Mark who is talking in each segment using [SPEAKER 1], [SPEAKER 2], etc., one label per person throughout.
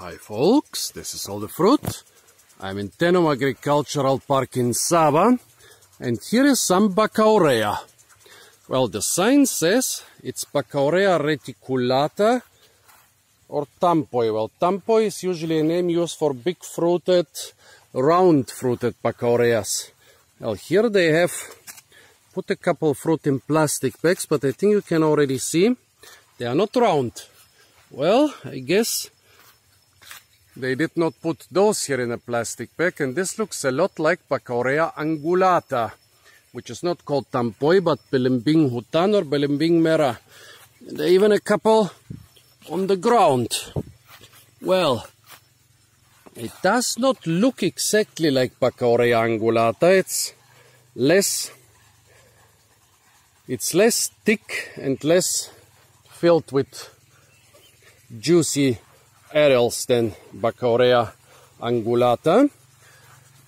[SPEAKER 1] Hi folks, this is all the fruit. I'm in Tenom Agricultural Park in Sabah and here is some Baccaurea. Well, the sign says it's Baccaurea reticulata or tampoi. Well, tampoi is usually a name used for big fruited, round fruited Baccaureas. Well, here they have put a couple of fruit in plastic bags, but I think you can already see they are not round. Well, I guess they did not put those here in a plastic bag, and this looks a lot like Baccaurea angulata, which is not called tampoi, but Belimbing hutan or Belimbing merah. And even a couple on the ground. Well, it does not look exactly like Baccaurea angulata. It's less, it's less thick and less filled with juicy arils than Baccaurea angulata.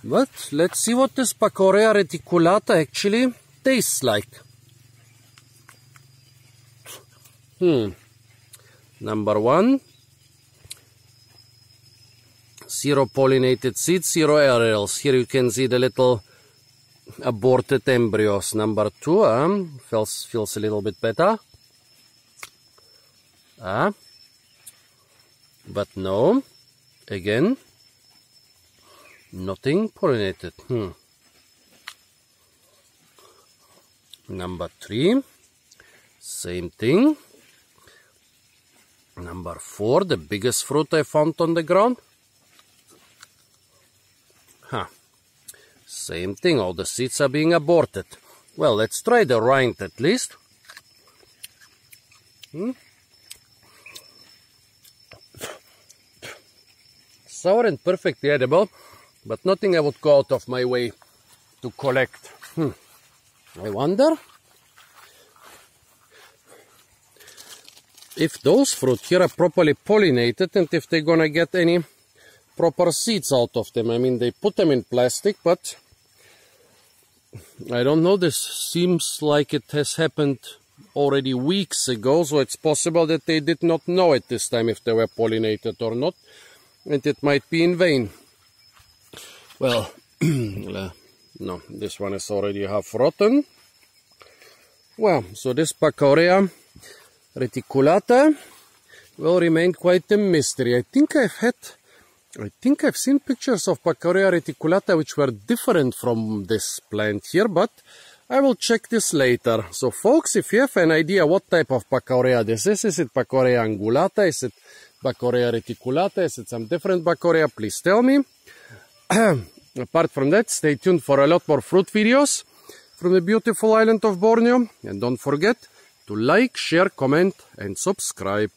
[SPEAKER 1] But let's see what this Baccaurea reticulata actually tastes like. Hmm. Number one. Zero pollinated seeds, zero arils. Here you can see the little aborted embryos. Number two um, feels, feels a little bit better. Ah. But no, again, nothing pollinated. Hmm. Number three, same thing. Number four, the biggest fruit I found on the ground. Huh. Same thing, all the seeds are being aborted. Well, let's try the rind at least. Hmm? Sour and perfectly edible, but nothing I would go out of my way to collect. Hmm. I wonder if those fruit here are properly pollinated and if they're gonna get any proper seeds out of them. I mean, they put them in plastic, but I don't know. This seems like it has happened already weeks ago, so it's possible that they did not know at this time if they were pollinated or not and it might be in vain. Well, no, this one is already half rotten. Well, so this Baccaurea reticulata will remain quite a mystery. I think I've had, I think I've seen pictures of Baccaurea reticulata which were different from this plant here, but I will check this later. So folks, if you have an idea what type of Baccaurea this is, is it Baccaurea angulata, is it Baccaurea reticulata, is it some different Baccaurea? Please tell me. Apart from that, stay tuned for a lot more fruit videos from the beautiful island of Borneo. And don't forget to like, share, comment and subscribe.